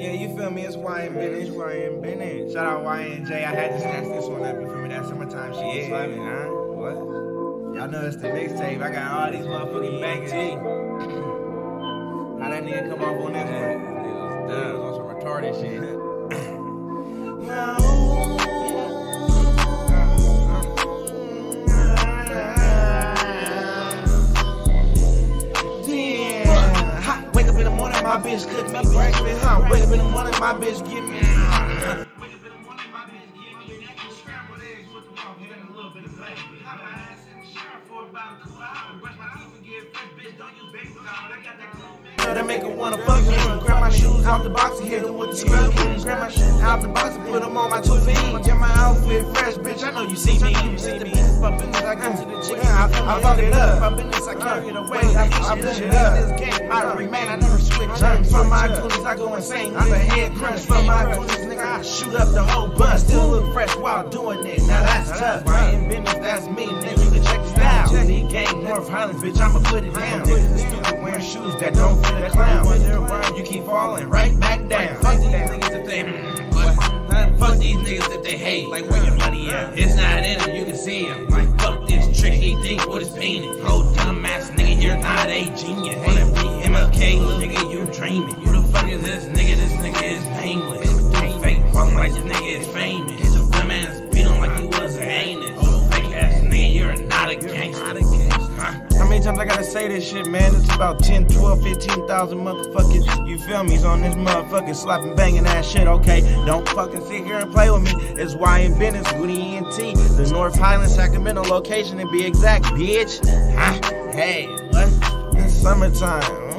Yeah, you feel me? It's YN Bennett. It's YN Bennett. Shout out YNJ. I had to snatch this one up. You feel me? That summertime shit. Yeah. Slamming, huh? What? Y'all know it's the mixtape. I got all these motherfucking bangers. How that nigga come off on this one? Niggas dubs on some retarded shit. My bitch cook me breakfast. Huh? Wake in the morning, my bitch give me. My me my my that make her wanna fuck me. Grab my shoes out the box and hit them with the scrub. Grab my shoes out the box and put them on my two feet. Get my outfit fresh, bitch. I know you see me. You see up in this, I get to the chicken. I, fuck it up. In this, I it away. I, push it up. I my goonies, I go insane. I'm a head crunch. For my goonies, nigga, I shoot up the whole bus. Still look fresh while doing it. Now that's tough. I ain't business, that's me. Nigga, you can check this out. City gang, North Highlands, bitch. I'ma put it down. Niggas stupid wearing shoes that don't fit a clown. Wonder why you keep falling right back down. Fuck these niggas if they. Fuck these niggas if they hate. Like where your money at? It's not in it, you can see him. Like fuck this trick, he think what is painted. Oh dumbass nigga, you're not a genius. Wanna be MLK, nigga, you dreaming. Like this nigga is famous. It's a dumbass beat like you was a anus. Fake ass nigga, you're not a gangster. How many times I gotta say this shit, man? It's about 10, 12, 15,000 motherfuckers. You feel me? He's on this motherfucking slapping, banging that shit, okay? Don't fucking sit here and play with me. It's Y YN Business, Woody ENT, the North Highland, Sacramento location to be exact, bitch. Huh? Hey, what? It's summertime.